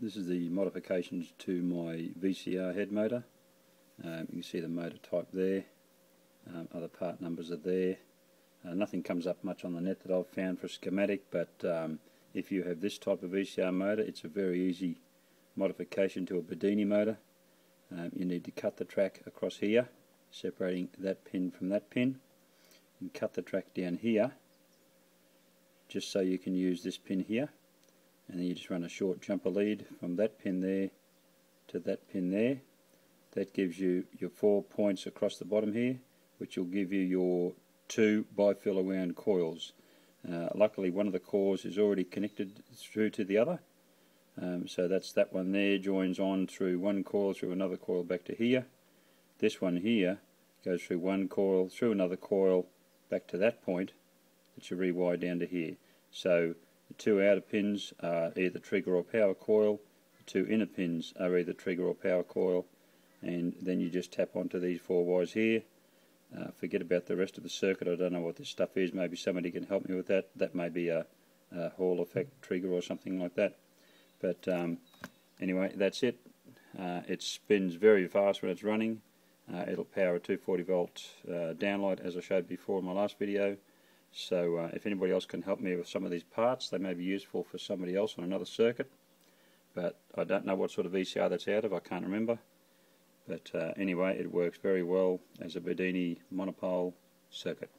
this is the modifications to my VCR head motor. Um, you can see the motor type there. Um, other part numbers are there. Uh, nothing comes up much on the net that I've found for a schematic, but um, if you have this type of VCR motor, it's a very easy modification to a Bedini motor. Um, you need to cut the track across here, separating that pin from that pin, and cut the track down here, just so you can use this pin here and then you just run a short jumper lead from that pin there to that pin there. That gives you your four points across the bottom here which will give you your two bifilar wound coils. Uh, luckily one of the cores is already connected through to the other. Um, so that's that one there joins on through one coil through another coil back to here. This one here goes through one coil through another coil back to that point that you rewire down to here. So the two outer pins are either trigger or power coil. The two inner pins are either trigger or power coil. And then you just tap onto these four wires here. Uh, forget about the rest of the circuit. I don't know what this stuff is. Maybe somebody can help me with that. That may be a, a Hall effect trigger or something like that. But um, anyway, that's it. Uh, it spins very fast when it's running. Uh, it'll power a 240 volt uh, downlight as I showed before in my last video. So uh, if anybody else can help me with some of these parts, they may be useful for somebody else on another circuit. But I don't know what sort of VCR that's out of, I can't remember. But uh, anyway, it works very well as a Bedini monopole circuit.